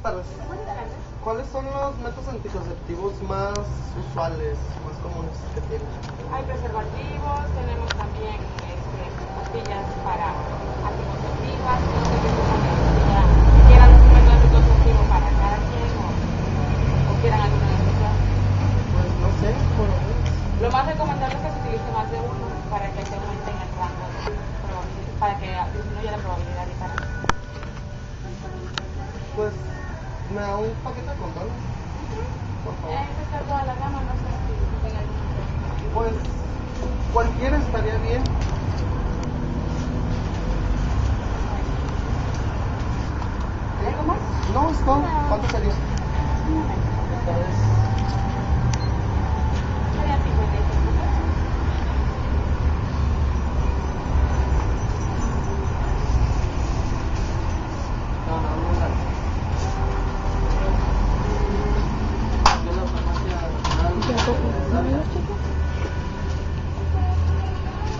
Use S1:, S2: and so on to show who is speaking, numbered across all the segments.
S1: tardes. ¿Cuáles son los métodos anticonceptivos más usuales, más comunes que tienen?
S2: Hay preservativos, tenemos también este, pastillas para anticonceptivas, no sé qué quieran, un método anticonceptivo para cada quien o, o quieran alguno de especial.
S1: Pues no sé, por lo menos.
S2: Lo más recomendable es que se utilice más de uno para que se aumenten el rango para que disminuya la probabilidad de embarazo.
S1: Pues me da un paquete de condones, por favor.
S2: Está toda la gama, no sé si tenga pregunta.
S1: Pues cualquiera estaría bien.
S2: ¿Algo más?
S1: No, es todo. ¿Cuánto sería? Esta vez.
S2: Sería 56 pesos.
S1: No, no, no, no. Yo en la farmacia nacional.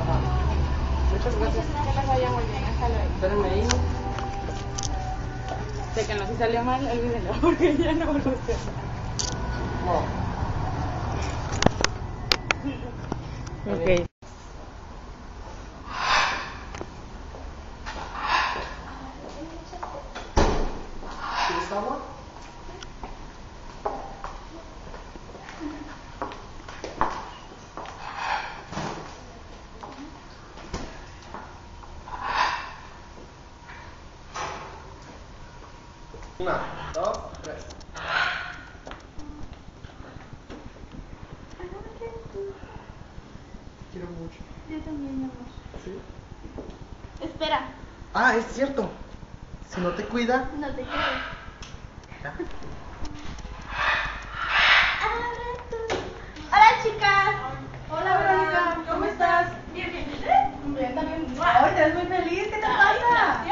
S1: Ajá. Muchas gracias.
S2: Que les vaya muy bien, hasta luego.
S1: Espérenme ahí.
S2: Sé que no, si salió mal, olvídenlo, porque ya no hacer.
S1: No.
S2: Ok.
S1: ¿Quieres agua? Una, dos, tres. Quiero mucho.
S3: Yo también, mi amor.
S1: ¿Sí?
S3: Espera,
S1: Ah, es cierto. Si no te cuida,
S3: no te quedes. Hola chicas.
S4: Hola Verónica, ¿cómo estás?
S3: Bien, bien. ¿y
S4: Bien, también. Ay, te ves muy feliz, ¿qué te pasa?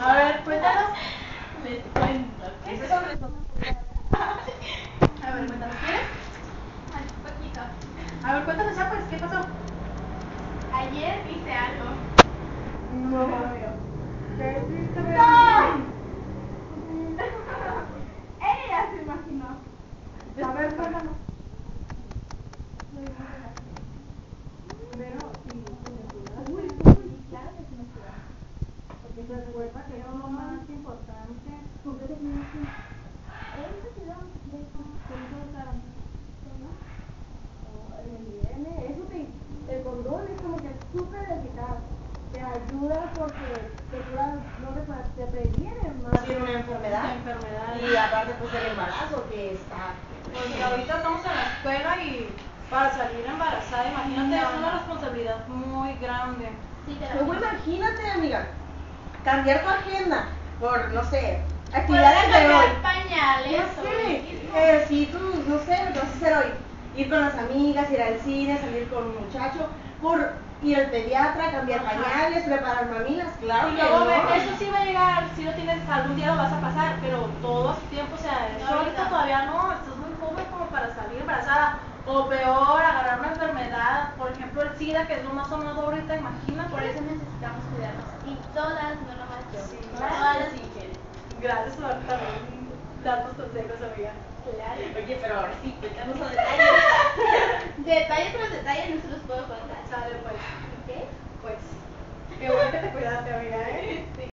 S4: A ver, cuéntanos.
S3: Les cuento. ¿qué?
S4: Eso sobre todo. A ver, cuéntanos, ¿quieres?
S3: Ay, poquito.
S4: A ver, cuéntanos ya, pues, ¿qué pasó?
S3: Ayer hice algo.
S4: No, obvio. ¿Qué hiciste,
S3: ¡No! Ella se imaginó.
S4: A ver, cuéntanos. Porque recuerda que es lo más importante.
S5: Cambiar tu agenda por, no sé, actividades de hoy.
S3: cambiar pañales.
S5: Ya
S3: o
S5: sé,
S3: mismo.
S5: eh, si tú, no sé, lo que vas a hacer hoy, ir con las amigas, ir al cine, salir con un muchacho, por ir al pediatra, cambiar
S4: Ajá.
S5: pañales, preparar mamilas, claro
S4: y
S5: que
S4: luego
S5: no.
S4: eso sí va a llegar, si lo tienes, algún día lo vas a pasar, pero todo a su tiempo, o sea,
S3: No,
S4: ahorita todavía no, estás muy joven como para salir embarazada, o peor, agarrar una enfermedad, por ejemplo el SIDA, que es lo más sonado ahorita, imagínate.
S3: Por eso necesitamos cuidarnos. Y todas, no nomás yo.
S4: Sí,
S3: todas las mujeres.
S4: Gracias por también darnos consejos, amiga.
S3: Claro.
S5: Oye, pero ahora sí, cuéntanos a detalle.
S3: Detalles tras detalles no se los puedo contar.
S4: Sale pues,
S3: ¿Ok?
S4: pues, qué bueno que te cuidaste, amiga, ¿eh?